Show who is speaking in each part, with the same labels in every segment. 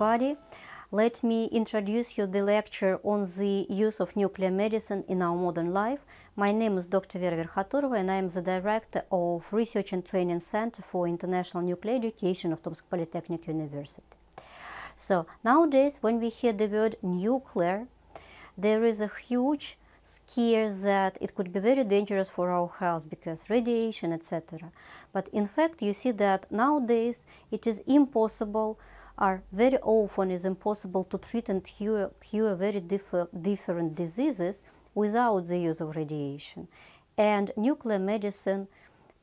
Speaker 1: everybody. Let me introduce you the lecture on the use of nuclear medicine in our modern life. My name is Dr. Vera Verkhoturova and I am the director of Research and Training Center for International Nuclear Education of Tomsk Polytechnic University. So nowadays when we hear the word nuclear, there is a huge scare that it could be very dangerous for our health because radiation, etc. But in fact, you see that nowadays it is impossible are very often is impossible to treat and cure, cure very differ, different diseases without the use of radiation. And nuclear medicine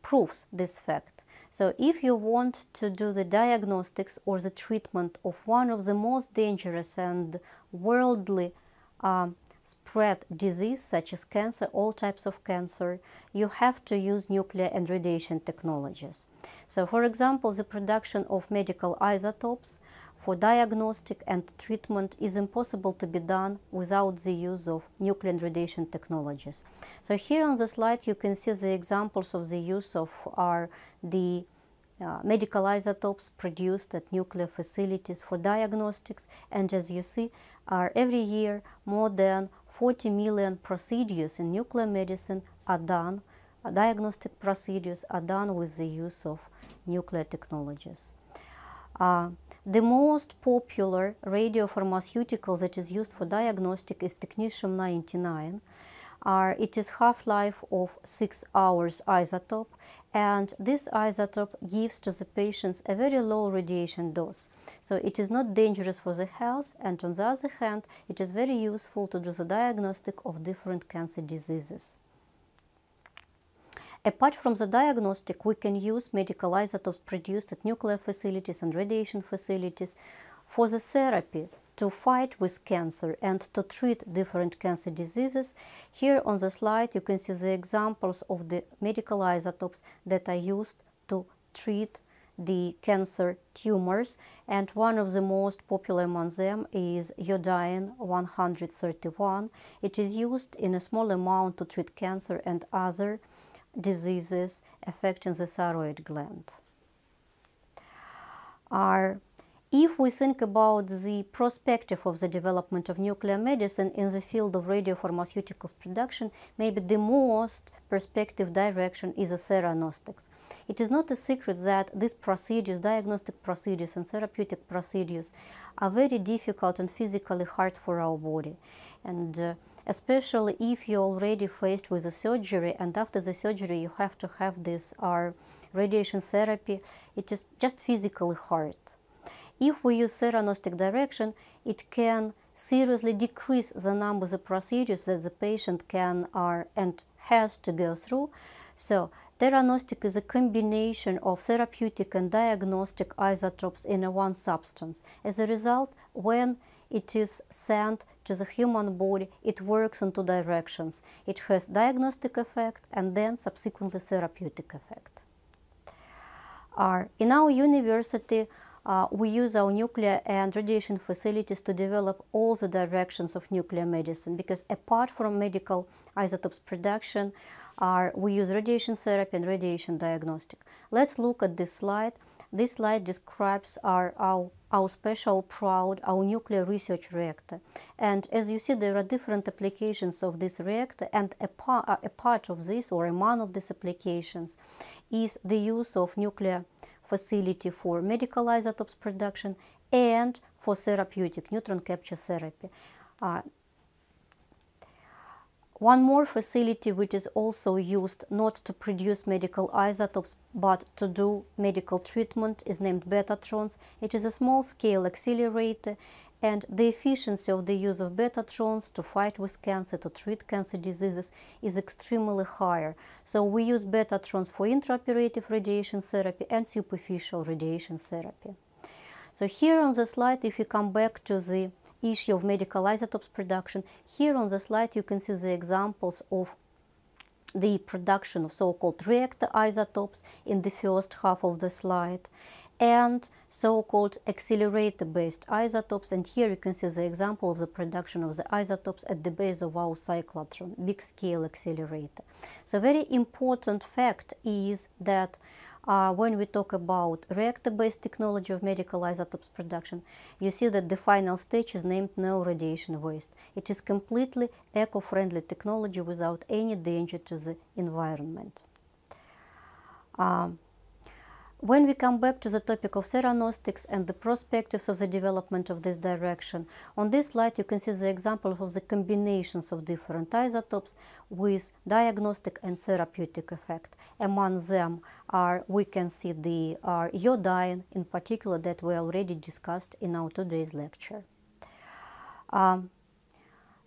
Speaker 1: proves this fact. So if you want to do the diagnostics or the treatment of one of the most dangerous and worldly um, spread disease such as cancer, all types of cancer, you have to use nuclear and radiation technologies. So for example, the production of medical isotopes for diagnostic and treatment is impossible to be done without the use of nuclear and radiation technologies. So here on the slide you can see the examples of the use of are the uh, medical isotopes produced at nuclear facilities for diagnostics and as you see are every year more than 40 million procedures in nuclear medicine are done, uh, diagnostic procedures are done with the use of nuclear technologies. Uh, the most popular radiopharmaceutical that is used for diagnostic is technetium-99 are, it is half-life of 6 hours isotope and this isotope gives to the patients a very low radiation dose. So it is not dangerous for the health and on the other hand it is very useful to do the diagnostic of different cancer diseases. Apart from the diagnostic, we can use medical isotopes produced at nuclear facilities and radiation facilities for the therapy to fight with cancer and to treat different cancer diseases. Here on the slide you can see the examples of the medical isotopes that are used to treat the cancer tumors and one of the most popular among them is iodine 131. It is used in a small amount to treat cancer and other diseases affecting the thyroid gland. Are if we think about the perspective of the development of nuclear medicine in the field of radiopharmaceuticals production, maybe the most perspective direction is a theranostics. It is not a secret that these procedures, diagnostic procedures and therapeutic procedures are very difficult and physically hard for our body. And uh, especially if you're already faced with a surgery and after the surgery you have to have this our radiation therapy, it is just physically hard. If we use theranostic direction, it can seriously decrease the number of procedures that the patient can are and has to go through. So theranostic is a combination of therapeutic and diagnostic isotopes in a one substance. As a result, when it is sent to the human body, it works in two directions. It has diagnostic effect and then subsequently therapeutic effect. Uh, in our university, uh, we use our nuclear and radiation facilities to develop all the directions of nuclear medicine because apart from medical isotopes production, uh, we use radiation therapy and radiation diagnostic. Let's look at this slide. This slide describes our, our, our special proud, our nuclear research reactor. And as you see, there are different applications of this reactor and a, par, a part of this or among of these applications is the use of nuclear facility for medical isotopes production and for therapeutic neutron capture therapy. Uh, one more facility which is also used not to produce medical isotopes but to do medical treatment is named Betatrons. It is a small scale accelerator and the efficiency of the use of betatrons to fight with cancer, to treat cancer diseases is extremely higher. So we use betatrons for intraoperative radiation therapy and superficial radiation therapy. So here on the slide, if you come back to the issue of medical isotopes production, here on the slide you can see the examples of the production of so-called reactor isotopes in the first half of the slide and so-called accelerator-based isotopes. And here you can see the example of the production of the isotopes at the base of our cyclotron, big-scale accelerator. So very important fact is that uh, when we talk about reactor-based technology of medical isotopes production, you see that the final stage is named no radiation waste. It is completely eco-friendly technology without any danger to the environment. Um, when we come back to the topic of theranostics and the perspectives of the development of this direction, on this slide you can see the examples of the combinations of different isotopes with diagnostic and therapeutic effect. Among them are, we can see the are iodine in particular that we already discussed in our today's lecture. Um,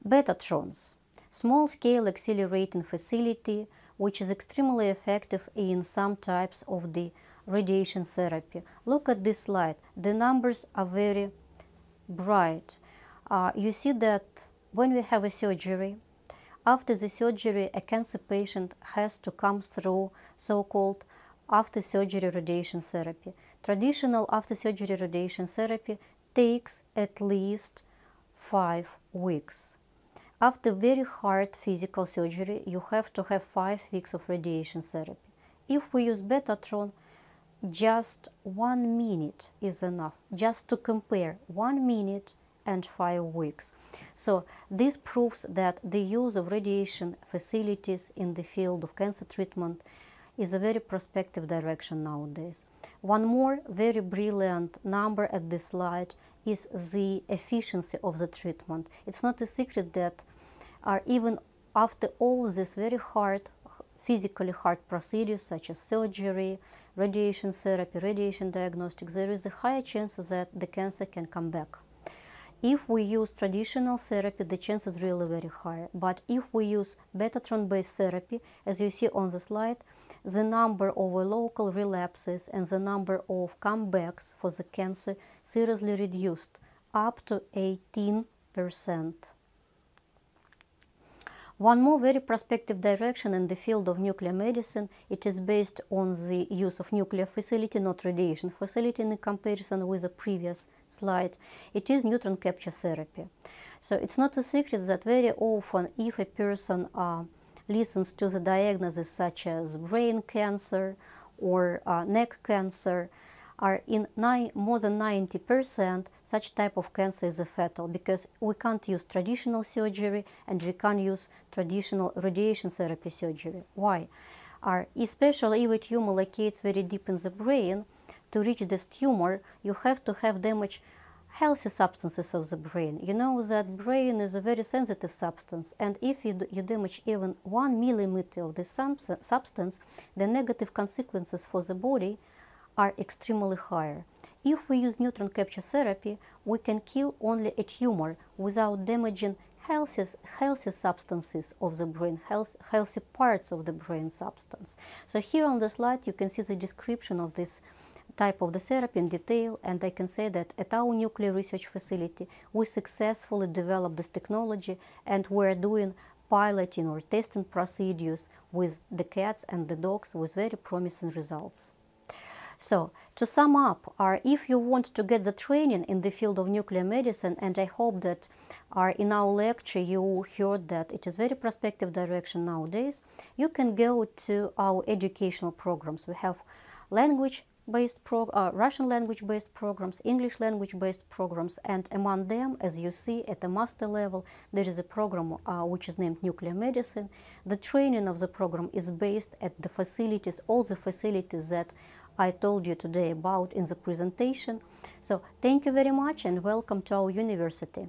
Speaker 1: Betatrons, small-scale accelerating facility which is extremely effective in some types of the radiation therapy. Look at this slide. The numbers are very bright. Uh, you see that when we have a surgery, after the surgery, a cancer patient has to come through so-called after surgery radiation therapy. Traditional after surgery radiation therapy takes at least five weeks. After very hard physical surgery, you have to have five weeks of radiation therapy. If we use Betatron, just one minute is enough just to compare one minute and five weeks. So this proves that the use of radiation facilities in the field of cancer treatment is a very prospective direction nowadays. One more very brilliant number at this slide is the efficiency of the treatment. It's not a secret that uh, even after all this very hard physically hard procedures such as surgery, radiation therapy, radiation diagnostics, there is a higher chance that the cancer can come back. If we use traditional therapy, the chance is really very high. But if we use Betatron-based therapy, as you see on the slide, the number of local relapses and the number of comebacks for the cancer seriously reduced up to 18 percent. One more very prospective direction in the field of nuclear medicine, it is based on the use of nuclear facility, not radiation facility in comparison with the previous slide. It is neutron capture therapy. So it's not a secret that very often if a person uh, listens to the diagnosis such as brain cancer or uh, neck cancer, are in nine, more than 90% such type of cancer is a fatal because we can't use traditional surgery and we can't use traditional radiation therapy surgery. Why? Are especially if a tumor locates very deep in the brain, to reach this tumor, you have to have damage healthy substances of the brain. You know that brain is a very sensitive substance, and if you, you damage even one millimeter of the substance, the negative consequences for the body are extremely higher. If we use neutron capture therapy, we can kill only a tumor without damaging healthy, healthy substances of the brain, health, healthy parts of the brain substance. So here on the slide you can see the description of this type of the therapy in detail and I can say that at our nuclear research facility we successfully developed this technology and we're doing piloting or testing procedures with the cats and the dogs with very promising results. So to sum up, are if you want to get the training in the field of nuclear medicine, and I hope that are in our lecture you heard that it is very prospective direction nowadays, you can go to our educational programs. We have language based pro uh, Russian language based programs, English language based programs, and among them, as you see at the master level, there is a program uh, which is named Nuclear Medicine. The training of the program is based at the facilities, all the facilities that I told you today about in the presentation. So thank you very much and welcome to our university.